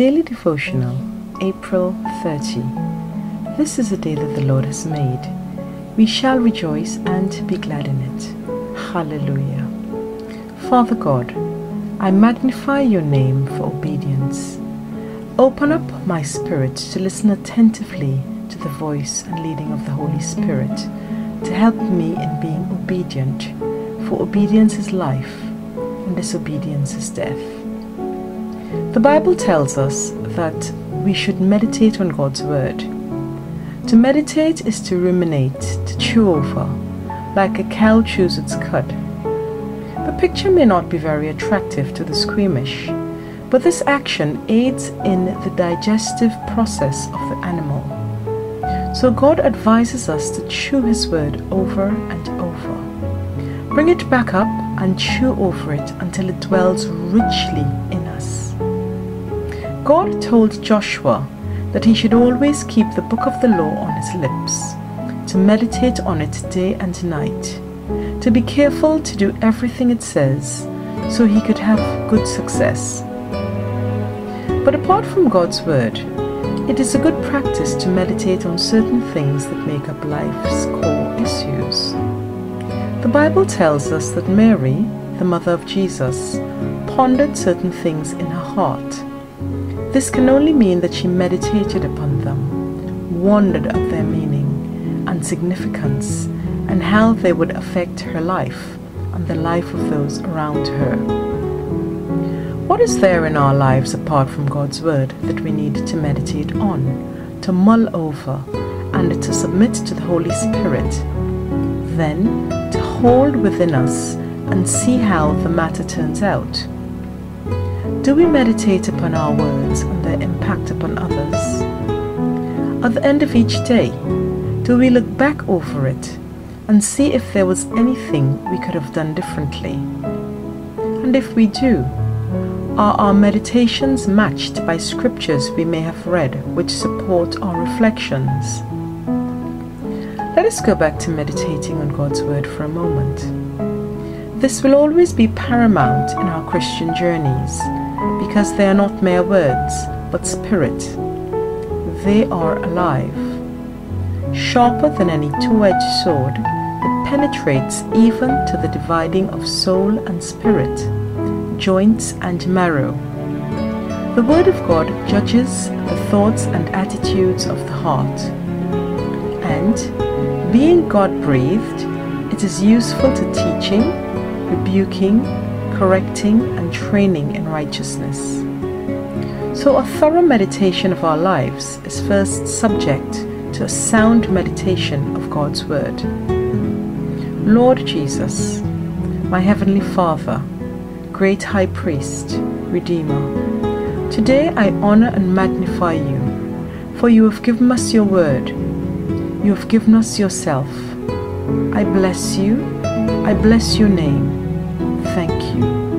Daily Devotional, April 30. This is a day that the Lord has made. We shall rejoice and be glad in it. Hallelujah. Father God, I magnify your name for obedience. Open up my spirit to listen attentively to the voice and leading of the Holy Spirit to help me in being obedient, for obedience is life and disobedience is death. The Bible tells us that we should meditate on God's Word. To meditate is to ruminate, to chew over, like a cow chews its cud. The picture may not be very attractive to the squeamish, but this action aids in the digestive process of the animal. So God advises us to chew His Word over and over. Bring it back up and chew over it until it dwells richly. God told Joshua that he should always keep the book of the law on his lips, to meditate on it day and night, to be careful to do everything it says, so he could have good success. But apart from God's word, it is a good practice to meditate on certain things that make up life's core issues. The Bible tells us that Mary, the mother of Jesus, pondered certain things in her heart this can only mean that she meditated upon them, wondered at their meaning and significance, and how they would affect her life and the life of those around her. What is there in our lives apart from God's Word that we need to meditate on, to mull over, and to submit to the Holy Spirit? Then to hold within us and see how the matter turns out. Do we meditate upon our words and their impact upon others? At the end of each day, do we look back over it and see if there was anything we could have done differently? And if we do, are our meditations matched by scriptures we may have read which support our reflections? Let us go back to meditating on God's Word for a moment. This will always be paramount in our Christian journeys because they are not mere words, but spirit. They are alive, sharper than any two edged sword that penetrates even to the dividing of soul and spirit, joints and marrow. The Word of God judges the thoughts and attitudes of the heart, and being God breathed, it is useful to teaching, rebuking, correcting, and training in righteousness. So, a thorough meditation of our lives is first subject to a sound meditation of God's Word. Lord Jesus, my Heavenly Father, Great High Priest, Redeemer, today I honor and magnify you, for you have given us your Word. You have given us yourself. I bless you. I bless your name. Thank you.